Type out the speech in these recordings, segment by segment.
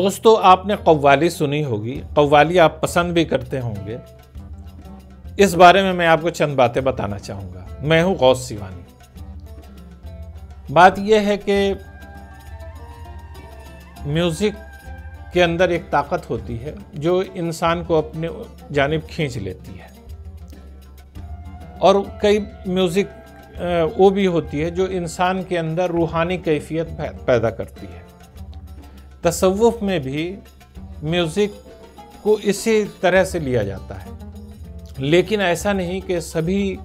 दोस्तों, आपने कव्वाली सुनी होगी। कव्वाली आप पसंद भी करते होंगे। इस बारे में मैं आपको चंद बातें बताना चाहूँगा। मैं हूँ गौस सिवानी। बात यह है कि म्यूज़िक के अंदर एक ताकत होती है, जो इंसान को अपने जानब खींच लेती है। और कई म्यूज़िक वो भी होती है, जो इंसान के अंदर रूहानी कैफियत पैदा करती है। तसव्वुफ में भी म्यूज़िक को इसी तरह से लिया जाता है। लेकिन ऐसा नहीं कि सभी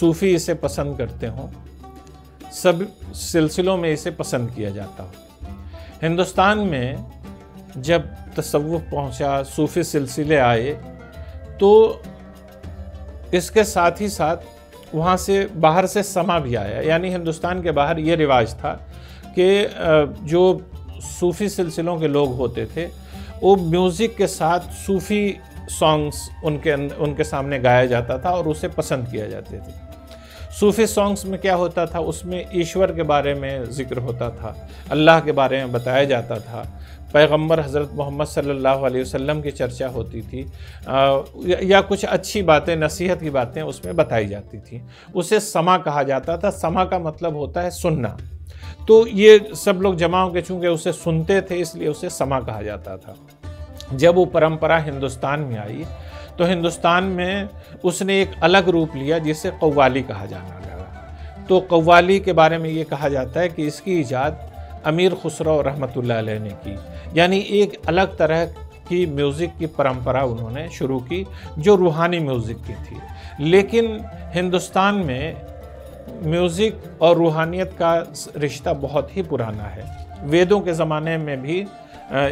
सूफ़ी इसे पसंद करते हों। सब सिलसिलों में इसे पसंद किया जाता हो। हिंदुस्तान में जब तसव्वुफ पहुँचा, सूफ़ी सिलसिले आए तो इसके साथ ही साथ वहाँ से बाहर से समा भी आया। यानी हिंदुस्तान के बाहर ये रिवाज था कि जो सूफ़ी सिलसिलों के लोग होते थे वो म्यूज़िक के साथ सूफ़ी सॉन्ग्स उनके उनके सामने गाया जाता था और उसे पसंद किया जाते थे। सूफ़ी सॉन्ग्स में क्या होता था? उसमें ईश्वर के बारे में ज़िक्र होता था अल्लाह के बारे में बताया जाता था। पैगंबर हज़रत मोहम्मद सल्लल्लाहु अलैहि वसल्लम की चर्चा होती थी। आ, या कुछ अच्छी बातें नसीहत की बातें उसमें बताई जाती थी। उसे समा कहा जाता था। समा का मतलब होता है सुनना। तो ये सब लोग जमा होकर चूँकि उसे सुनते थे, इसलिए उसे समा कहा जाता था। जब वो परंपरा हिंदुस्तान में आई तो हिंदुस्तान में उसने एक अलग रूप लिया, जिसे कव्वाली कहा जाना लगा तो कव्वाली के बारे में ये कहा जाता है कि इसकी ईजाद अमीर खुसरो रहमतुल्लाह ने की। यानी एक अलग तरह की म्यूज़िक की परंपरा उन्होंने शुरू की, जो रूहानी म्यूज़िक की थी। लेकिन हिंदुस्तान में म्यूज़िक और रूहानियत का रिश्ता बहुत ही पुराना है। वेदों के ज़माने में भी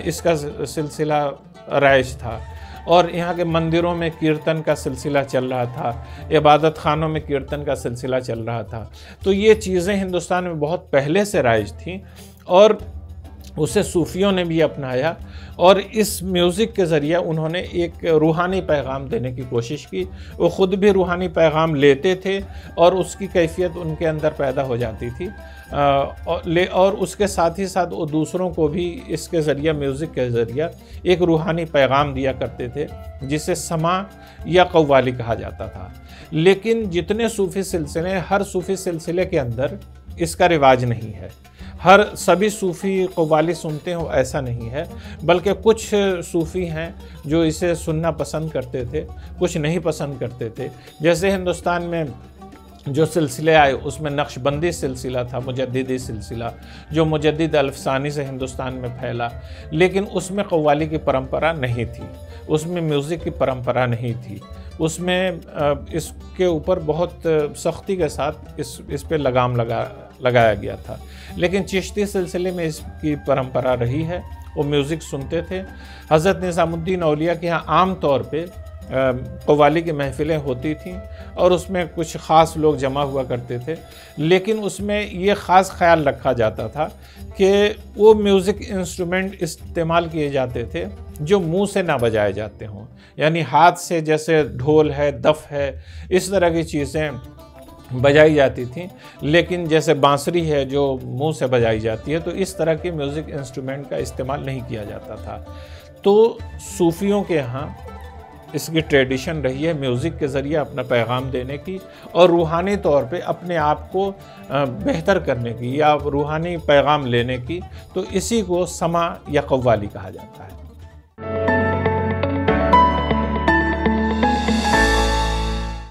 इसका सिलसिला राइज था और यहाँ के मंदिरों में कीर्तन का सिलसिला चल रहा था इबादत खानों में कीर्तन का सिलसिला चल रहा था। तो ये चीज़ें हिंदुस्तान में बहुत पहले से राइज थी और उसे सूफियों ने भी अपनाया और इस म्यूज़िक के ज़रिए उन्होंने एक रूहानी पैगाम देने की कोशिश की। वो ख़ुद भी रूहानी पैगाम लेते थे और उसकी कैफियत उनके अंदर पैदा हो जाती थी। ले, और उसके साथ ही साथ वो दूसरों को भी इसके ज़रिए, म्यूज़िक के ज़रिए एक रूहानी पैगाम दिया करते थे, जिसे समा या कव्वाली कहा जाता था। लेकिन जितने सूफ़ी सिलसिले, हर सूफ़ी सिलसिले के अंदर इसका रिवाज नहीं है। हर सभी सूफ़ी कवाली सुनते हो, ऐसा नहीं है। बल्कि कुछ सूफ़ी हैं जो इसे सुनना पसंद करते थे, कुछ नहीं पसंद करते थे। जैसे हिंदुस्तान में जो सिलसिले आए, उसमें नक्शबंदी सिलसिला था मुजदी सिलसिला, जो मुजद अल्फसानी से हिंदुस्तान में फैला। लेकिन उसमें कव्वाली की परंपरा नहीं थी। उसमें म्यूज़िक की परंपरा नहीं थी। उसमें इसके ऊपर बहुत सख्ती के साथ इस इस पर लगाम लगा लगाया गया था। लेकिन चिश्ती सिलसिले में इसकी परंपरा रही है। वो म्यूज़िक सुनते थे। हज़रत निज़ामुद्दीन अलिया के यहाँ आम तौर पर कवाली की महफ़िलें होती थीं और उसमें कुछ ख़ास लोग जमा हुआ करते थे। लेकिन उसमें ये ख़ास ख्याल रखा जाता था कि वो म्यूज़िक इंस्ट्रूमेंट इस्तेमाल किए जाते थे जो मुँह से ना बजाए जाते हों। यानी हाथ से जैसे ढोल है, दफ है, इस तरह की चीज़ें बजाई जाती थी। लेकिन जैसे बांसुरी है जो मुँह से बजाई जाती है तो इस तरह के म्यूज़िक इंस्ट्रूमेंट का इस्तेमाल नहीं किया जाता था। तो सूफियों के यहाँ इसकी ट्रेडिशन रही है म्यूज़िक के ज़रिए अपना पैगाम देने की और रूहानी तौर पे अपने आप को बेहतर करने की या रूहानी पैगाम लेने की तो इसी को समा या कव्वाली कहा जाता है।